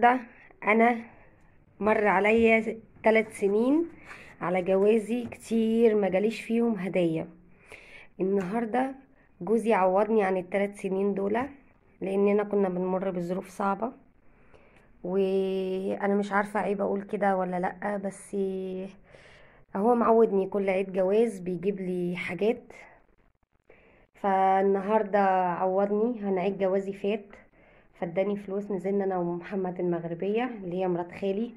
النهاردة أنا مر عليا ثلاث سنين على جوازي كتير ما جاليش فيهم هدية. النهاردة جوزي عوضني عن الثلاث سنين دول لأننا كنا بنمر بظروف صعبة. وأنا مش عارفة عيب أقول كده ولا لأ بس هو معودني كل عيد جواز بيجيب لي حاجات. فالنهاردة عوضني عن عيد جوازي فات. فاداني فلوس نزلنا أنا ومحمد المغربية اللي هي مرات خالي.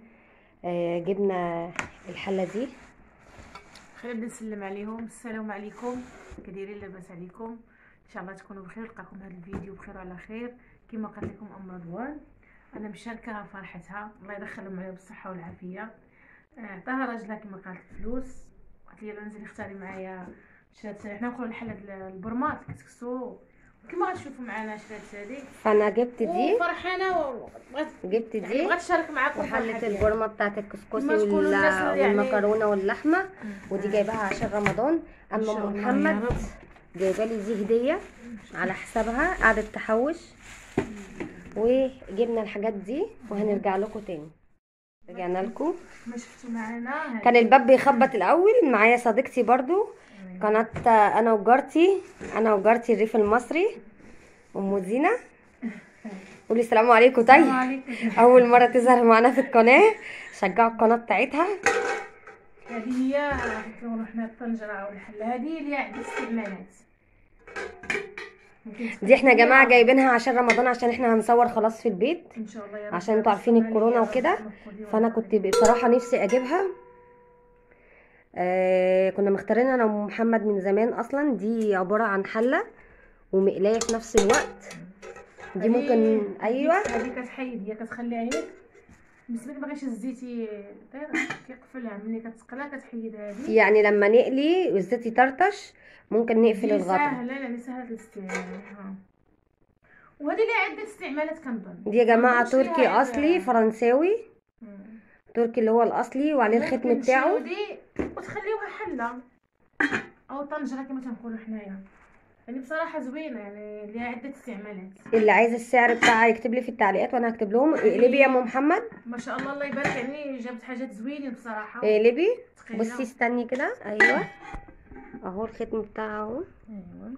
آه، جبنا الحلة دي. خلينا نسلم عليهم. السلام عليكم. كديرين لاباس عليكم. إن شاء الله تكونوا بخير. نلقاكم هذا الفيديو بخير وعلى خير. كما قالت لكم أم رضوان. أنا مشاركة فرحتها. الله يدخلهم عليها بالصحة والعافية. آه، عطاها راجلها كما قالت الفلوس قالت لي يلا اختاري معايا شرات حنا نقولوا الحلة البرمات. كتكسو. كما غتشوفوا معنا شرات هذه. فانا جبت دي. وفرحانة وبغات جبت يعني دي تشارك معاكم وحلة الفرحة ديالها. البورمة بتاعت الكسكسي يعني- والمكرونة واللحمة. ودي جايباها عشان رمضان. أما يا محمد. جايبة لي دي هدية على حسابها. قعدت تحوش. وجبنا الحاجات دي وهنرجع لكم تاني. رجعنا لكم. ما شفتوا معنا. كان الباب بيخبط الأول. معايا صديقتي برضو. قناة أنا وجارتي أنا وجارتي الريف المصري أم زينة. قولي السلام عليكم. طيب أول مرة تظهر معانا في القناة. شجعوا القناة بتاعتها. هذه هي كنقولوا حنا الطنجرة والحلة هذه اللي عندها استعمالات ممكن دي إحنا يا جماعة تستعمليها. جايبينها عشان رمضان عشان إحنا هنصور خلاص في البيت. إن شاء الله عشان أنتوا عارفين الكورونا وكده. فأنا كنت بصراحة نفسي أجيبها. آه كنا مختارين أنا ومحمد من زمان أصلا. دي عبارة عن حلة ومقلاية في نفس الوقت. دي ممكن أيوه. هذه كتحيد هي كتخليها هيك بالنسبة باغيش الزيتي داير كيقفلها ملي كتقلى كتحيد هذه يعني لما نقلي والزيت يطرطش ممكن نقفل دي الغطا. سهلة يعني سهلة الاستعمال. وهذه لها عدة استعمالات كنظن دي يا تشريها تركي أصلي فرنساوي. تركي اللي هو الأصلي وعليه الختم بتاعه. وتخليوها حلة. أو طنجره كما تنقولوا حنايا. يعني بصراحة زوينة يعني ليها عدة استعمالات. اللي عايز السعر بتاعها يكتب لي في التعليقات وأنا هكتب لهم. اقلبي يا أم محمد؟ ما شاء الله الله يبارك. يعني جابت حاجات زوينين بصراحة. اقلبي ثقيلة. بصي استني كده. أيوه. أهو الختم بتاعها أهو. أيوه.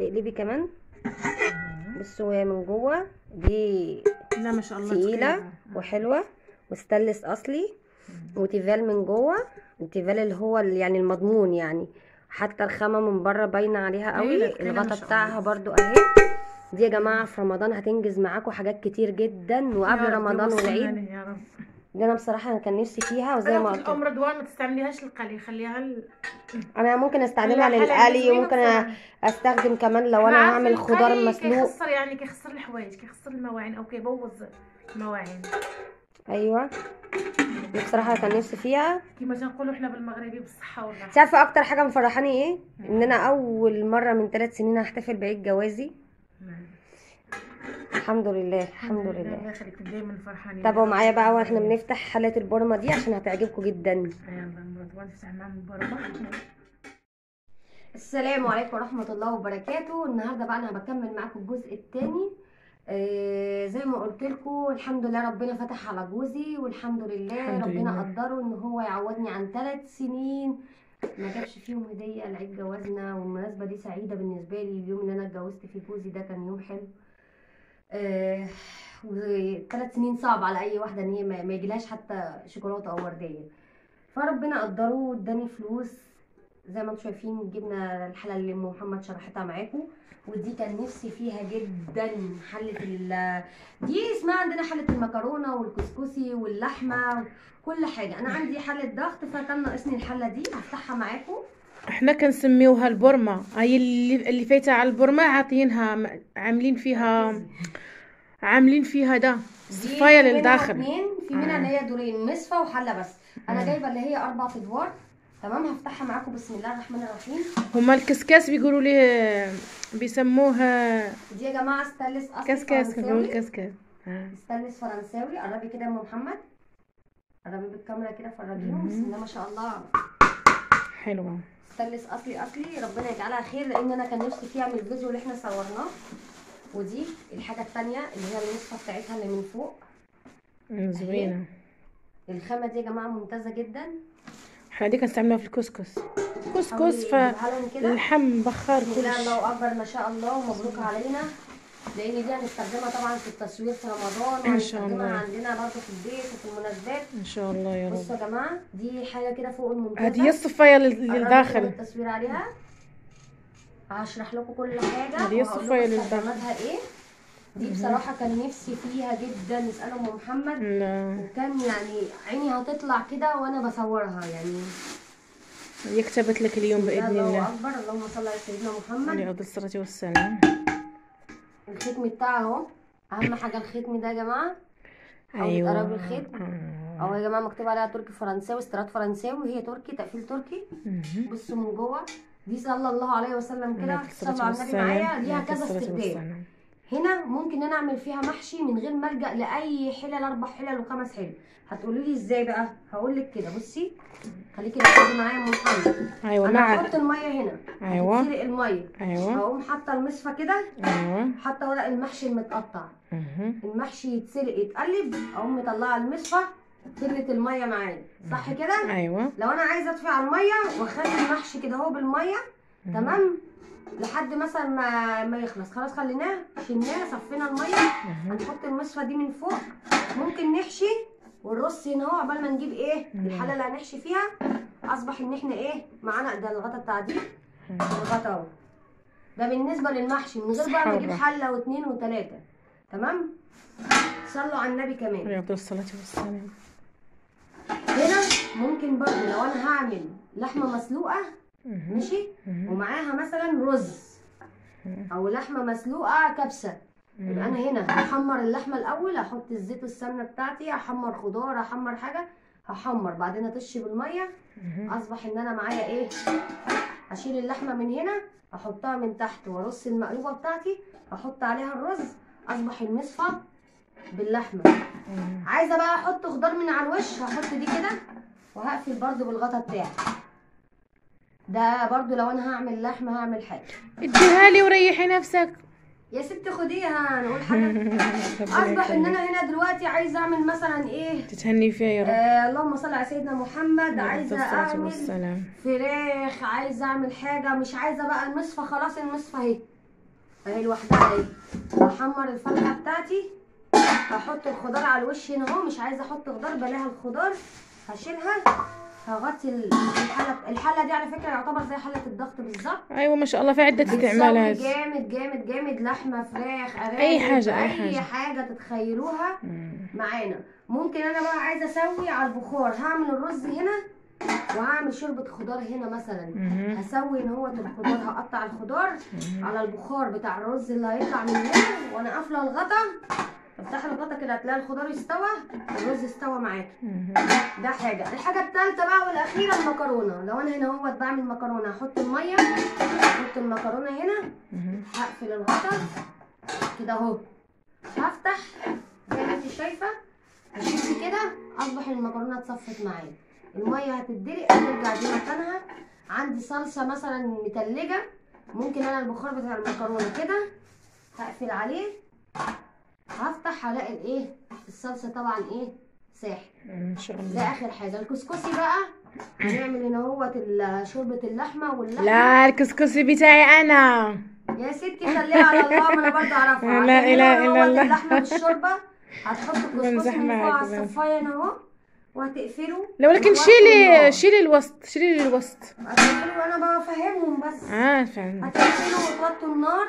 اقلبي كمان. بصوا هي من جوه. دي لا ما شاء الله تقيلة ثقيلة. وحلوة. وستانلس أصلي. وتيفال من جوه التيفال اللي هو ال- يعني المضمون يعني. حتى الخامة من بره باينة عليها قوي الغطا بتاعها. برضو أهي. دي يا جماعة في رمضان هتنجز معاكم حاجات كتير جدا وقبل رمضان والعيد. يا رب. دي أنا بصراحة أنا كان نفسي فيها وزي ما قلت قلت الام رضوان ما تستعمليهاش للقلي خليها ل... أنا ممكن حلة للقلي وممكن. أستخدم كمان لو أنا هعمل خضار مسلوق. كيخسر يعني كيخسر الحوايج كيخسر المواعين أو كيبوظ المواعين. أيوه. دي بصراحة كان نفسي فيها. كما تنقولوا حنا بالمغربي بالصحة والراحة. عارفة أكتر حاجة مفرحاني إيه؟ إن أنا أول مرة من ثلاث سنين هحتفل بعيد جوازي. الحمد لله الحمد الله لله يخليك دائما فرحانين تابعوا معايا بقى وإحنا بنفتح حلة البورمة دي عشان هتعجبكم جدا. يلا تفتح معاهم البرمه السلام عليكم ورحمة الله وبركاته. النهاردة بقى أنا بكمل معاكم الجزء الثاني زي ما قلت لكم الحمد لله ربنا فتح على جوزي والحمد لله الحمد ربنا لله. قدره إن هو يعوضني عن ثلاث سنين ما جابش فيهم هدية لعيد جوازنا والمناسبة دي سعيدة بالنسبة لي اليوم اللي أنا اتجوزت فيه جوزي ده كان يوم حلو آه وثلاث سنين صعب على أي واحدة إن هي ما ما يجيلهاش حتى شوكولاتة أو وردية فربنا قدره واداني فلوس زي ما أنتم شايفين جبنا الحله اللي أم محمد شرحتها معاكم ودي كان نفسي فيها جدا حلة ال دي اسمها عندنا حلة المكرونة والكسكسي واللحمة كل حاجة. أنا عندي حلة ضغط فكان ناقصني الحلة دي هفتحها معاكم. إحنا كنسميوها البرمة هي اللي اللي فايته على البرمة عاطينها عاملين فيها عاملين فيها ده منها للداخل. في منها آه. اللي هي دورين مصفة وحلة بس. أنا مم. جايبة اللي هي أربع أدوار. تمام هفتحها معاكم. بسم الله الرحمن الرحيم. هما الكسكاس بيقولوا ليه بيسموه دي يا جماعة ستانلس اصلي كسكاس بيقولوا فرنساوي. كسكاس. آه. ستانلس فرنساوي. قربي كده يا أم محمد. قربي بالكاميرا كده فرجيهم. بسم الله ما شاء الله. حلوة ستانلس أصلي أصلي. ربنا يجعلها خير لأن أنا كان نفسي فيها من الفيديو اللي إحنا صورناه. ودي الحاجة التانية اللي هي المصفه بتاعتها اللي من فوق. مم، زوينة الخامة دي يا جماعة ممتازة جدا. إحنا دي كنستعملوها في الكسكس. كسكس فاللحم بخار بسم كل الله شيء الله اكبر ما شاء الله ومبروك علينا. لأن دي هنستخدمها طبعا في التصوير في رمضان إن شاء الله. عندنا برضه في البيت وفي المناسبات. إن شاء الله يا بصوا رب يا جماعة دي حاجة كده فوق الممتازه هذه هي الصفاية اللي قربنا من داخل التصوير عليها. هشرح لكم كل حاجة هذه هي وهقول الصفاية لكم اللي داخل. استخداماتها إيه. دي بصراحة كان نفسي فيها جدا يسألوا أم محمد. لا وكان يعني عيني هتطلع كده وأنا بصورها يعني. هي كتبت لك اليوم بإذن الله الله. أكبر. اللهم صل على سيدنا محمد. عليه أفضل الصلاة والسلام. الختم بتاعها أهو. أهم حاجة الختم ده يا جماعة. أيوه. تقربي الختم. اهو يا جماعة مكتوب عليها تركي فرنساوي استيراد فرنساوي. وهي تركي تقفيل تركي. بصوا من جوه. دي صلى الله عليه وسلم كده. صلوا على النبي. معايا. ليها كذا استخدام. هنا ممكن أنا أعمل فيها محشي من غير ما ألجأ لأي حلل أربع حلل وخمس حلل. هتقولي لي إزاي بقى؟ هقول لك كده بصي. خليكي ركزي معايا يا ام محمد أيوه أنا هحط المية هنا. أيوه. هتسلق المية. أيوه. هقوم حاطة المصفى كده. أيوه. حاطة ورق المحشي المتقطع. مهم. المحشي يتسلق يتقلب. أقوم مطلعة المصفى. تلت المية معايا. صح كده؟ أيوه. لو أنا عايزة أطفي على المية وأخلي المحشي كده أهو بالمية. تمام؟ لحد مثلا ما ما يخلص. خلاص خليناه شلناه صفينا المية. هنحط المصفى دي من فوق. ممكن نحشي والرص هنا اهو عقبال ما نجيب إيه الحلة اللي هنحشي فيها. أصبح إن إحنا إيه معانا ده الغطا بتاع دي. الغطا أهو. ده بالنسبة للمحشي. من غير بقى ما أجيب صحابة. حلة واثنين وثلاثه تمام؟ صلوا على النبي كمان. افضل الصلاة والسلام. هنا ممكن برضه لو أنا هعمل لحمة مسلوقة. ماشي. ومعاها مثلا رز أو لحمة مسلوقة كبسة. يبقى أنا هنا هحمر اللحمة الأول أحط الزيت والسمنة بتاعتي أحمر خضار أحمر حاجة هحمر. بعدين أطش بالمية. أصبح إن أنا معايا إيه؟ أشيل اللحمة من هنا أحطها من تحت وأرص المقلوبة بتاعتي أحط عليها الرز أصبح المصفى باللحمة. عايزة بقى أحط خضار من على الوش هحط دي كده وهقفل برضو بالغطا بتاعي. ده برضو لو أنا هعمل لحمة هعمل حاجة. اديها لي وريحي نفسك. يا ستي خديها نقول حاجة. أصبح إن. أنا هنا دلوقتي عايزة أعمل مثلا إيه؟ تتهني فيها يا رب. آه اللهم صل على سيدنا محمد. عايزة أعمل والسلام. فراخ عايزة أعمل حاجة. مش عايزة بقى المصفى خلاص المصفى أهي. أهي لوحدها أهي. احمر الفرخة بتاعتي. أحط الخضار على الوش هنا أهو. مش عايزة أحط خضار بلاها الخضار. هشيلها. هغطي الحله الحله دي على فكرة يعتبر زي حله الضغط بالظبط أيوه ما شاء الله في عدة استعمالات جامد جامد جامد لحمة فراخ أرانب أي حاجة، أي أي حاجة. حاجة تتخيلوها مم. معانا ممكن أنا بقى عايزة أسوي على البخار هعمل الرز هنا وهعمل شوربة خضار هنا مثلا مهم. هسوي إن هو الخضار هقطع الخضار مهم. على البخار بتاع الرز اللي هيطلع من هنا وأنا قافلة الغطا افتح الغطا كده هتلاقي الخضار استوى الرز استوى معاكي. مهم. ده حاجة. الحاجة الثالثه بقى والأخيرة المكرونة. لو أنا هنا أهوت بعمل مكرونة هحط المية أحط المكرونة هنا. هقفل الغطا. كده أهو. هفتح زي ما انت شايفة. هشد كده أصبح المكرونة اتصفت معايا. المية هتتدلق هترجع دي مكانها. عندي صلصة مثلا متلجة. ممكن أنا البخار بتاع المكرونة كده. هقفل عليه. هفتح هلاقي الايه؟ الصلصة طبعا إيه؟ ساحل. إن شاء ده آخر حاجة. الكسكسي بقى هنعمل هنا أهوت شوربة اللحمة واللحمة. لا الكسكسي بتاعي أنا. يا ستي خليها على الله ما أنا برضه اعرفها لا إلا هو الله. اللحمة بالشوربة. هتحط الكسكسي من فوق على. الصفاية هنا أهو. وهتقفله لا ولكن شيلي. شيلي الوسط شيلي لي الوسط هتقفله وأنا بفهمهم بس. آه فعلا. هتقفله وتوطوا النار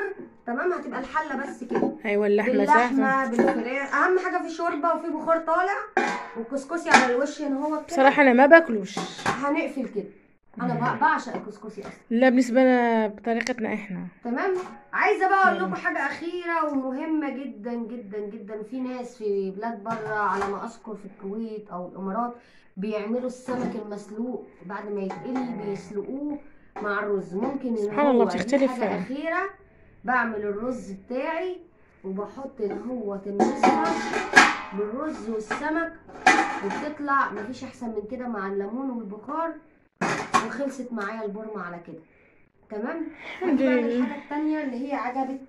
تمام؟ هتبقى الحلة بس كده. أيوه اللحمة صح باللحمة بالفراخ. أهم حاجة في شوربة وفي بخار طالع والكسكسي على الوش هنا هو كده. بصراحة أنا ما باكلوش. هنقفل كده. أنا بع- بعشق الكسكسي أصلا. لا بالنسبة لنا بطريقتنا إحنا. تمام؟ عايزة بقى أقول لكم حاجة أخيرة ومهمة جدا جدا جدا. في ناس في بلاد بره على ما أذكر في الكويت أو الإمارات بيعملوا السمك المسلوق بعد ما يتقلي بيسلقوه مع الرز. ممكن إن سبحان الله بتختلف حاجة. أخيرة. بعمل الرز بتاعي وبحط هو المصفى بالرز والسمك وبتطلع مفيش أحسن من كده مع الليمون والبخار. وخلصت معايا البورمه على كده. تمام؟ بقى لله. الحاجة التانية اللي هي عجبت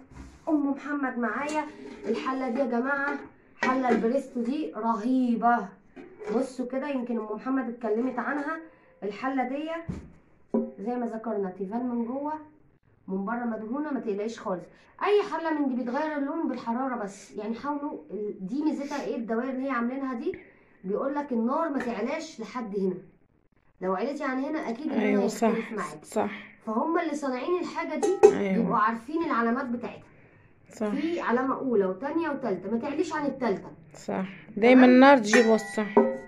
أم محمد معايا. الحلة دي يا جماعة حلة البريستو دي رهيبة. بصوا كده يمكن أم محمد اتكلمت عنها. الحلة دي زي ما ذكرنا تيفال من جوه من بره مدهونة ما تقلقيش خالص. أي حلة من دي بتغير اللون بالحرارة بس. يعني حاولوا دي ميزتها إيه؟ الدوائر اللي هي عاملينها دي بيقول لك النار ما تعلاش لحد هنا. لو عليتي عن هنا أكيد اللون أيوه صح معاكي صح. فهم اللي صانعين الحاجة دي أيوه. بيبقوا عارفين العلامات بتاعتها. صح. في علامة أولى وثانيه وثالثه ما تعليش عن الثالثه صح. دايما النار تجيب وسط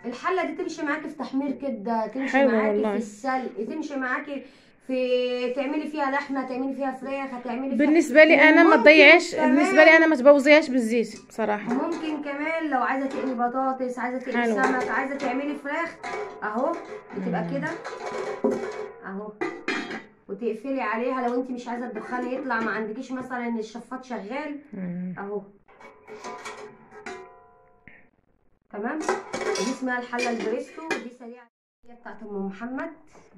الحلة دي تمشي معاكي في تحمير كده تمشي معاكي. في السلق تمشي معاكي في تعملي فيها لحمة تعملي فيها فراخ هتعملي فيها بالنسبة لي أنا ما تضيعش بالنسبة لي أنا ما تبوظيهاش بالزيت بصراحة. ممكن كمان لو عايزة تقلي بطاطس عايزة تقلي. سمك عايزة تعملي فراخ أهو بتبقى كده. أهو. وتقفلي عليها لو انت مش عايزة الدخان يطلع ما عندكيش مثلا الشفاط شغال. أهو. تمام؟ دي اسمها الحلة البريستو ودي سريعة. هي بتاعت أم محمد.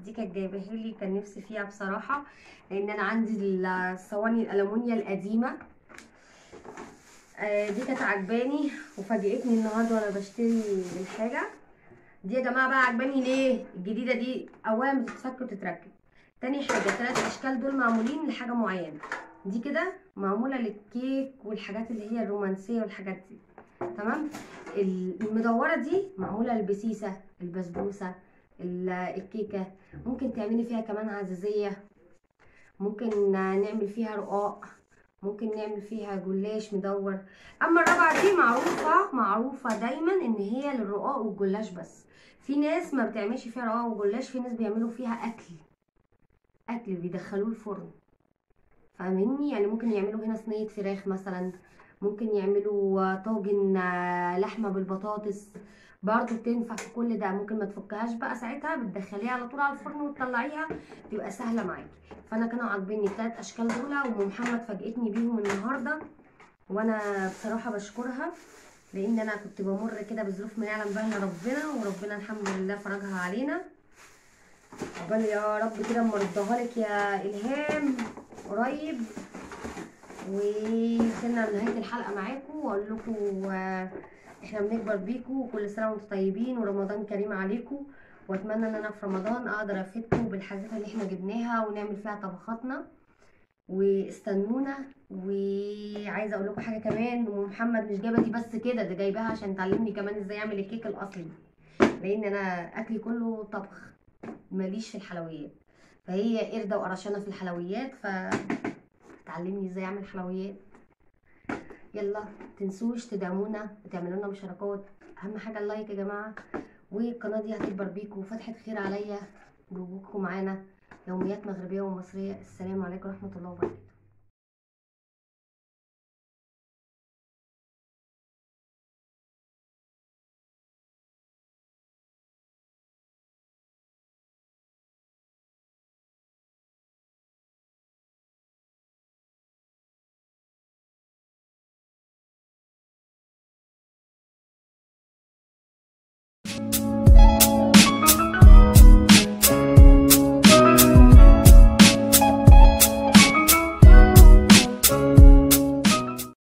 دي كانت جايباها لي كان نفسي فيها بصراحة لأن أنا عندي الصواني الالومنيا القديمة. آه، دي كانت عجباني وفاجئتني النهارده وأنا بشتري الحاجة. دي يا جماعة بقى عجباني ليه؟ الجديدة دي اولا بتتفك وتتركب. تاني حاجة الثلاث أشكال دول معمولين لحاجة معينة. دي كده معمولة للكيك والحاجات اللي هي الرومانسية والحاجات دي. تمام؟ المدورة دي معمولة البسيسة البسبوسة ال- الكيكة. ممكن تعملي فيها كمان عزيزيه ممكن نعمل فيها رقاق. ممكن نعمل فيها جلاش مدور. أما الرابعة دي معروفة معروفة دايما إن هي للرقاق والجلاش بس. في ناس ما بتعملش فيها رقاق وجلاش في ناس بيعملوا فيها أكل. أكل بيدخلوه الفرن. فاهميني؟ يعني ممكن يعملوا هنا صينية فراخ مثلا. ممكن يعملوا طاجن آه، لحمة بالبطاطس. برضه بتنفع في كل ده ممكن ما تفكهاش بقى ساعتها بتدخليها على طول على الفرن وتطلعيها تبقى سهلة معاكي. فأنا كانوا عاجبني التلات أشكال دول وأم محمد فاجئتني بيهم النهارده وأنا بصراحة بشكرها لأن أنا كنت بمر كده بظروف ما يعلم بها ربنا وربنا الحمد لله فرجها علينا. عقبال يا رب كده اما اردها لك يا إلهام قريب. وصلنا لنهايه الحلقة معاكم وأقول لكم آه، إحنا بنكبر بيكم وكل سنة وأنتم طيبين ورمضان كريم عليكم. وأتمنى إن أنا في رمضان أقدر أفيدكم بالحاجات اللي إحنا جبناها ونعمل فيها طبخاتنا. واستنونا. وعايزة أقول لكم حاجة كمان ام محمد مش جايبة دي بس كده ده جايباها عشان تعلمني كمان إزاي أعمل الكيك الأصلي. لأن أنا أكلي كله طبخ ماليش في الحلويات. فهي قردة وقرشانة في الحلويات ف تعلمني إزاي اعمل حلويات يلا تنسوش تدعمونا وتعملوا لنا مشاركات. أهم حاجة ال like يا جماعة. والقناة دي هتكبر بيكم. وفتحه خير عليا بوجودكم معانا. يوميات مغربية ومصرية. السلام عليكم ورحمة الله وبركاته. you